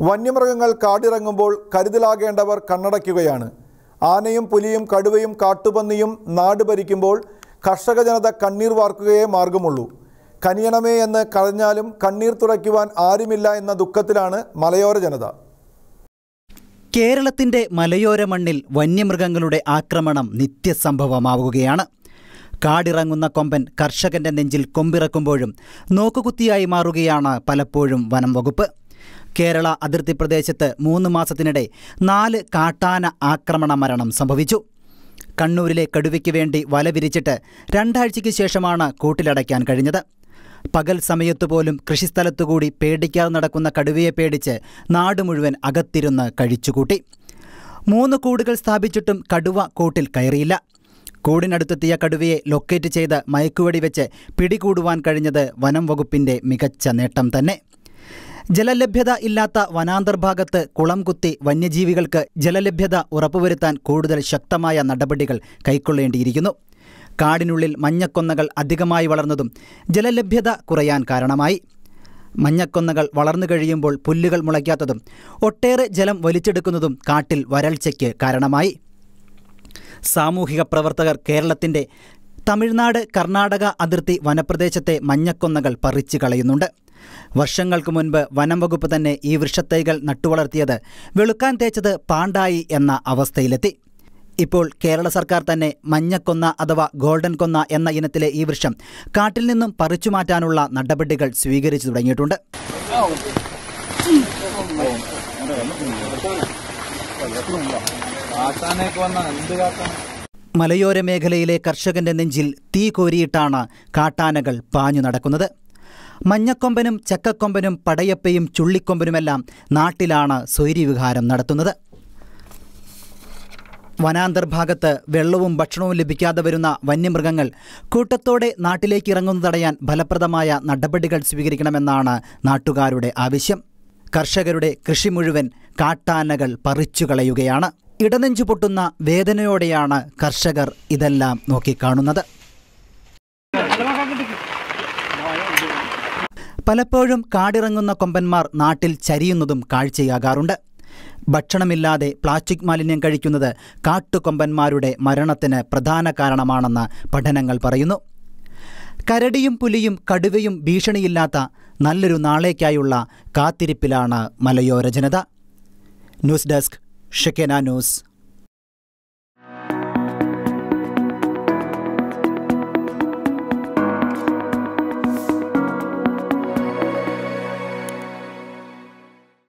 വന്യമൃഗങ്ങൾ കാടിറങ്ങുമ്പോൾ കരുതലാകേണ്ടവർ കണ്ണടയ്ക്കുകയാണ്. ആനയും പുലിയും കടുവയും കാട്ടുപന്നിയും നാട് ഭരിക്കുമ്പോൾ കർഷക ജനത കണ്ണീർ വാർക്കുകയേ മാർഗമുള്ളൂ. കനിയണമേ എന്ന് കരഞ്ഞാലും കണ്ണീർ തുടയ്ക്കുവാൻ ആരുമില്ല എന്ന ദുഃഖത്തിലാണ് മലയോര ജനത. കേരളത്തിന്റെ മലയോര മണ്ണിൽ വന്യമൃഗങ്ങളുടെ ആക്രമണം നിത്യസംഭവമാവുകയാണ്. കാടിറങ്ങുന്ന കൊമ്പൻ കർഷകന്റെ നെഞ്ചിൽ കൊമ്പിറക്കുമ്പോഴും നോക്കുകുത്തിയായി മാറുകയാണ് പലപ്പോഴും വനം വകുപ്പ്. കേരള അതിർത്തി പ്രദേശത്ത് മൂന്ന് മാസത്തിനിടെ നാല് കാട്ടാന ആക്രമണ മരണം സംഭവിച്ചു. കണ്ണൂരിലെ കടുവയ്ക്ക് വേണ്ടി വല വിരിച്ചിട്ട് രണ്ടാഴ്ചയ്ക്ക് ശേഷമാണ് കൂട്ടിലടയ്ക്കാൻ കഴിഞ്ഞത്. പകൽ സമയത്തുപോലും കൃഷിസ്ഥലത്തുകൂടി പേടിക്കാതെ നടക്കുന്ന കടുവയെ പേടിച്ച് നാട് മുഴുവൻ അകത്തിരുന്ന് കഴിച്ചുകൂട്ടി. മൂന്ന് കൂടുകൾ സ്ഥാപിച്ചിട്ടും കടുവ കൂട്ടിൽ കയറിയില്ല. കൂടിനടുത്തെത്തിയ കടുവയെ ലൊക്കേറ്റ് ചെയ്ത് മയക്കുവടി വെച്ച് പിടികൂടുവാൻ കഴിഞ്ഞത് വനം വകുപ്പിന്റെ മികച്ച നേട്ടം തന്നെ. ജലലഭ്യത ഇല്ലാത്ത വനാന്തർഭാഗത്ത് കുളം കുത്തി വന്യജീവികൾക്ക് ജലലഭ്യത ഉറപ്പുവരുത്താൻ കൂടുതൽ ശക്തമായ നടപടികൾ കൈക്കൊള്ളേണ്ടിയിരിക്കുന്നു. കാടിനുള്ളിൽ മഞ്ഞക്കൊന്നകൾ അധികമായി വളർന്നതും ജലലഭ്യത കുറയാൻ കാരണമായി. മഞ്ഞക്കൊന്നകൾ വളർന്നു കഴിയുമ്പോൾ പുല്ലുകൾ മുളയ്ക്കാത്തതും ഒട്ടേറെ ജലം വലിച്ചെടുക്കുന്നതും കാട്ടിൽ വരൾച്ചയ്ക്ക് കാരണമായി. സാമൂഹിക പ്രവർത്തകർ കേരളത്തിന്റെ തമിഴ്നാട് കർണാടക അതിർത്തി വനപ്രദേശത്തെ മഞ്ഞക്കൊന്നകൾ പറിച്ചു കളയുന്നുണ്ട് വർഷങ്ങൾക്ക് മുൻപ് വനം വകുപ്പ് തന്നെ ഈ വൃക്ഷത്തൈകൾ നട്ടുവളർത്തിയത് വെളുക്കാൻ തേച്ചത് പാണ്ടായി എന്ന അവസ്ഥയിലെത്തി. ഇപ്പോൾ കേരള സർക്കാർ തന്നെ മഞ്ഞക്കൊന്ന അഥവാ ഗോൾഡൻ കൊന്ന എന്ന ഇനത്തിലെ ഈ വൃക്ഷം കാട്ടിൽ നിന്നും പറിച്ചു മാറ്റാനുള്ള നടപടികൾ സ്വീകരിച്ചു തുടങ്ങിയിട്ടുണ്ട്. മലയോര മേഖലയിലെ കർഷകന്റെ നെഞ്ചിൽ തീ കോരിയിട്ടാണ് കാട്ടാനകൾ പാഞ്ഞു നടക്കുന്നത്. മഞ്ഞക്കൊമ്പനും ചക്കക്കൊമ്പനും പടയപ്പയും ചുള്ളിക്കൊമ്പനുമെല്ലാം നാട്ടിലാണ് സ്വൈര്യവിഹാരം നടത്തുന്നത്. വനാന്തർഭാഗത്ത് വെള്ളവും ഭക്ഷണവും ലഭിക്കാതെ വരുന്ന വന്യമൃഗങ്ങൾ കൂട്ടത്തോടെ നാട്ടിലേക്ക് ഇറങ്ങുന്നത് തടയാൻ ഫലപ്രദമായ നടപടികൾ സ്വീകരിക്കണമെന്നാണ് നാട്ടുകാരുടെ ആവശ്യം. കർഷകരുടെ കൃഷി മുഴുവൻ കാട്ടാനകൾ പറിച്ചുകളയുകയാണ് ഇടനെഞ്ചു പൊട്ടുന്ന വേദനയോടെയാണ് കർഷകർ ഇതെല്ലാം നോക്കിക്കാണുന്നത്. പലപ്പോഴും കാടിറങ്ങുന്ന കൊമ്പന്മാർ നാട്ടിൽ ചരിയുന്നതും കാഴ്ചയാകാറുണ്ട്. ഭക്ഷണമില്ലാതെ പ്ലാസ്റ്റിക് മാലിന്യം കഴിക്കുന്നത് കാട്ടുകൊമ്പന്മാരുടെ മരണത്തിന് പ്രധാന കാരണമാണെന്ന് പഠനങ്ങൾ പറയുന്നു. കരടിയും പുലിയും കടുവയും ഭീഷണിയില്ലാത്ത നല്ലൊരു നാളേക്കായുള്ള കാത്തിരിപ്പിലാണ് മലയോര ജനത. News desk Shekinah news.